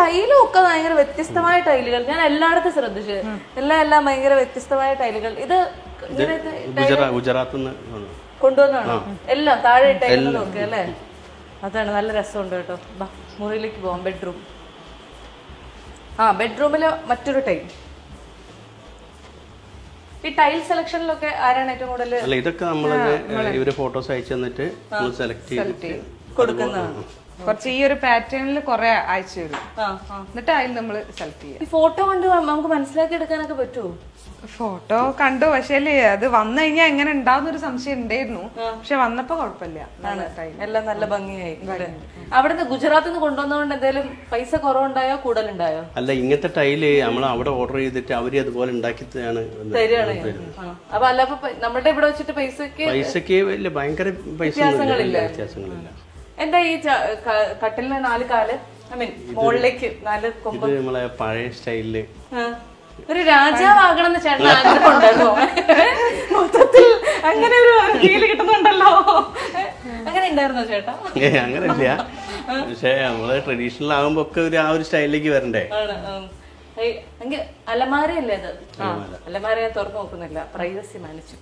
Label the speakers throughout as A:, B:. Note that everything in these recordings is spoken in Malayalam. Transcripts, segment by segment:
A: ടൈലും ഒക്കെ ഭയങ്കര വ്യത്യസ്തമായ ടൈലുകൾ. ഞാൻ എല്ലായിടത്തും ശ്രദ്ധിച്ചു. എല്ലാം എല്ലാം ഭയങ്കര വ്യത്യസ്തമായ ടൈലുകൾ. ഇത്
B: ഗുജറാത്ത്
A: കൊണ്ടുവന്നാണോ എല്ലാം താഴെ നോക്കുക അല്ലേ? അതാണ് നല്ല രസമുണ്ട് കേട്ടോ. ബാ മുറിയിലേക്ക് പോവാം. ബെഡ്റൂം. ആ ബെഡ്റൂമിൽ മറ്റൊരു ടൈൽ. ഈ ടൈൽ സെലക്ഷനിലൊക്കെ ആരാണ് ഏറ്റവും കൂടുതൽ
B: അല്ല ഇതൊക്കെ നമ്മൾ ഇവർ ഫോട്ടോസ് അയച്ചു തന്നിട്ട് സെലക്ട് ചെയ്തിട്ട്
A: കൊടുക്കുന്നതാണ്.
C: കുറച്ച് ഈ ഒരു പാറ്റേണിൽ കുറെ അയച്ചു തരും. എന്നിട്ട് അതിൽ നമ്മൾ സെലക്ട് ചെയ്യാം.
A: ഈ ഫോട്ടോ കണ്ടു നമുക്ക് മനസ്സിലാക്കി എടുക്കാനൊക്കെ പറ്റുമോ
C: ഫോട്ടോ കണ്ടു പക്ഷേ അത് വന്നു കഴിഞ്ഞാൽ എങ്ങനെ ഉണ്ടാവുന്ന ഒരു സംശയം ഉണ്ടായിരുന്നു. പക്ഷെ വന്നപ്പോ കുഴപ്പമില്ല.
A: എല്ലാം നല്ല ഭംഗിയായി? അവിടുന്ന് ഗുജറാത്തിൽ നിന്ന് കൊണ്ടുവന്നതുകൊണ്ട് എന്തെങ്കിലും പൈസ കുറവുണ്ടായോ? കൂടുതലുണ്ടായോ?
B: അല്ല ഇങ്ങനത്തെ ടൈൽ നമ്മൾ അവിടെ ഓർഡർ ചെയ്തിട്ട് അവർ അതുപോലെ ഉണ്ടാക്കിയാണ്
A: തരികയാണ്. അപ്പൊ അല്ല നമ്മുടെ ഇവിടെ വെച്ചിട്ട് പൈസക്ക്
B: പൈസക്ക് വലിയ ഭയങ്കര പൈസ വ്യത്യാസങ്ങളില്ല.
A: എന്താ ഈ കട്ടിലിന് നാല് കാൽ? ഐ മീൻ മുകളിലേക്ക് നാല് കൊമ്പ്.
B: നമ്മളെ പഴയ
A: സ്റ്റൈലിൽ. ഒരു രാജാവാകണമെന്ന് ചേട്ടൻ ആഗ്രഹമുണ്ടല്ലോ മൊത്തത്തിൽ അങ്ങനെ ഒരു ഫീൽ കിട്ടുന്നുണ്ടല്ലോ. അങ്ങനെ ഉണ്ടായിരുന്നോ ചേട്ടാ?
B: അങ്ങനെ ഇല്ല പക്ഷെ നമ്മൾ ട്രഡീഷണൽ ആകുമ്പോ ഒക്കെ ഒരു ആ ഒരു സ്റ്റൈലിലേക്ക് വരണ്ടേ?
A: അലമാരയല്ലേ അത്? അലമാര. ഞാൻ തുറന്നു നോക്കുന്നില്ല. പ്രൈവസി മാനിച്ചു.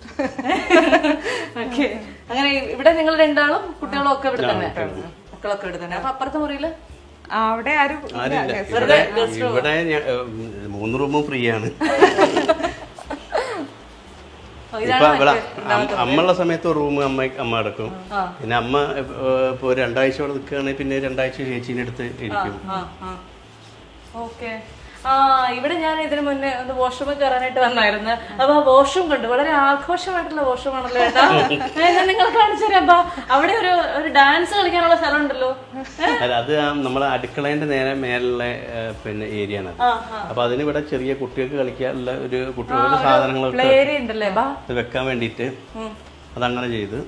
A: ഓക്കെ അങ്ങനെ ഇവിടെ നിങ്ങൾ രണ്ടാളും കുട്ടികളും ഒക്കെ ഇവിടെ തന്നെ. മക്കളൊക്കെ ഇവിടെ തന്നെ. അപ്പൊ അപ്പുറത്തെ
C: മുറിയിൽ അവിടെ ആരും
B: ഇവിടെ മൂന്ന് റൂമും ഫ്രീ ആണ്. അമ്മയുള്ള സമയത്ത് റൂം അമ്മ അമ്മ അടക്കും. പിന്നെ അമ്മ ഇപ്പൊ രണ്ടാഴ്ച ഇവിടെ നിൽക്കുകയാണെങ്കിൽ പിന്നെ രണ്ടാഴ്ച ചേച്ചീന്റെ അടുത്ത് ഇരിക്കും.
A: ഓക്കെ ആ ഇവിടെ ഞാൻ ഇതിനു മുന്നേ ഒന്ന് വാഷ്റൂമിൽ കയറാനായിട്ട് വന്നായിരുന്നു. അപ്പൊ ആ വാഷ്റൂം കണ്ടു. വളരെ ആഘോഷമായിട്ടുള്ള വാഷ്റൂം ആണല്ലോ ഏട്ടാ. ഞാൻ നിങ്ങൾ കാണിച്ചു തരാം. അപ്പൊ അവിടെ ഒരു ഒരു ഡാൻസ് കളിക്കാനുള്ള സ്ഥലം ഉണ്ടല്ലോ.
B: അത് നമ്മളെ അടുക്കളേന്റെ നേരെ മേലുള്ള പിന്നെ ഏരിയ ആണ് അപ്പൊ അതിന് ഇവിടെ ചെറിയ കുട്ടികൾക്ക് കളിക്കാനുള്ള ഒരു കുട്ടികളുടെ സാധനങ്ങളൊക്കെ വെക്കാൻ വേണ്ടിട്ട് അതങ്ങനെ ചെയ്ത്.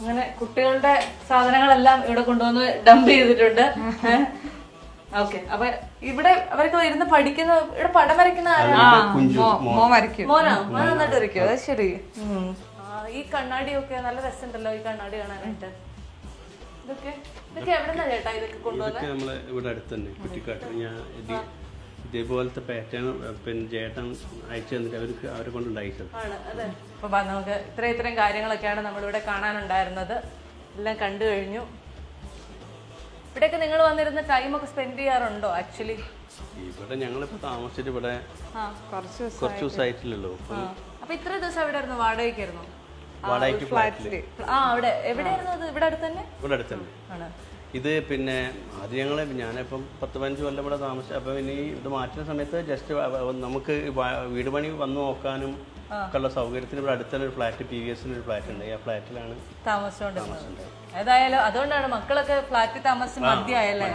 A: അങ്ങനെ കുട്ടികളുടെ സാധനങ്ങളെല്ലാം ഇവിടെ കൊണ്ടുവന്ന് ഡംപ് ചെയ്തിട്ടുണ്ട്. ഓക്കെ. അപ്പൊ ഇവിടെ അവരൊക്കെ ഇരുന്ന് പഠിക്കുന്ന ഇവിടെ പടം വരയ്ക്കുന്ന ആരാ?
C: മോ- മോ വരയ്ക്കും.
A: മോനോ? മോൻ നന്നായിട്ട് വരയ്ക്കോ. അത് ശരി. ഈ കണ്ണാടിയൊക്കെ നല്ല രസമുണ്ടല്ലോ ഈ കണ്ണാടി കാണാനായിട്ട്. ഇതൊക്കെ ഇതൊക്കെ എവിടെന്നാ ചേട്ടാ ഇതൊക്കെ കൊണ്ടുവന്നത്
B: നമ്മളെ ഇവിടെ അടുത്ത് തന്നെ കുറ്റിക്കാട്ടിൽ ഞാൻ ഇത് ഇതേപോലത്തെ പാറ്റേൺ പിന്നെ ചേട്ടൻ അയച്ചു തന്നിട്ട് അവർക്ക് അവരെ കൊണ്ട്
A: അതെ. അപ്പൊ നമുക്ക് ഇത്രയും ഇത്രയും കാര്യങ്ങളൊക്കെയാണ് നമ്മളിവിടെ കാണാനുണ്ടായിരുന്നത്. എല്ലാം കണ്ടു കഴിഞ്ഞു. ഇവിടെയൊക്കെ നിങ്ങൾ വന്നിരുന്ന ടൈമൊക്കെ സ്പെൻഡ് ചെയ്യാറുണ്ടോ ആക്ച്വലി
B: ഇവിടെ ഞങ്ങളിപ്പോ താമസിച്ചിട്ട് ഇവിടെ
A: ആ.
C: കുറച്ച്
B: ദിവസമായിട്ടില്ലല്ലോ.
A: അപ്പൊ ഇത്ര ദിവസം അവിടെ ആയിരുന്നു വാടകയ്ക്കായിരുന്നു? ആ അവിടെ. എവിടെയായിരുന്നു അത്? ഇവിടെ അടുത്ത് തന്നെ?
B: ഇവിടെ അടുത്ത് തന്നെ.
A: ആണ്.
B: ഇത് പിന്നെ ആദ്യം ഞങ്ങൾ ഞാനിപ്പം പത്ത് പതിനഞ്ച് കൊല്ലം ഇവിടെ താമസിച്ചു അപ്പം ഇനി ഇത് മാറ്റുന്ന സമയത്ത് ജസ്റ്റ് നമുക്ക് വീട് പണി വന്ന് നോക്കാനും ഉള്ള സൗകര്യത്തിന് ഇവിടെ അടുത്തുള്ള ഒരു ഫ്ലാറ്റ് പി വി എസിന് ഒരു ഫ്ലാറ്റ് ഉണ്ട്. ആ ഫ്ലാറ്റിലാണ്
A: ഏതായാലും അതുകൊണ്ടാണ് മക്കളൊക്കെ ഫ്ലാറ്റിൽ താമസിച്ച് മതിയായല്ലേ?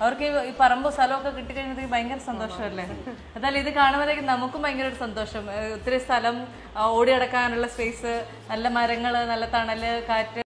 A: അവർക്ക് ഈ- പറമ്പ് സ്ഥലമൊക്കെ കിട്ടിക്കഴിഞ്ഞാൽ ഭയങ്കര സന്തോഷമല്ലേ? എന്തായാലും ഇത് കാണുമ്പോഴത്തേക്കും നമുക്കും ഭയങ്കര ഒരു സന്തോഷം. ഒത്തിരി സ്ഥലം ഓടി നടക്കാനുള്ള സ്പേസ് നല്ല മരങ്ങൾ നല്ല തണൽ കാറ്റ്.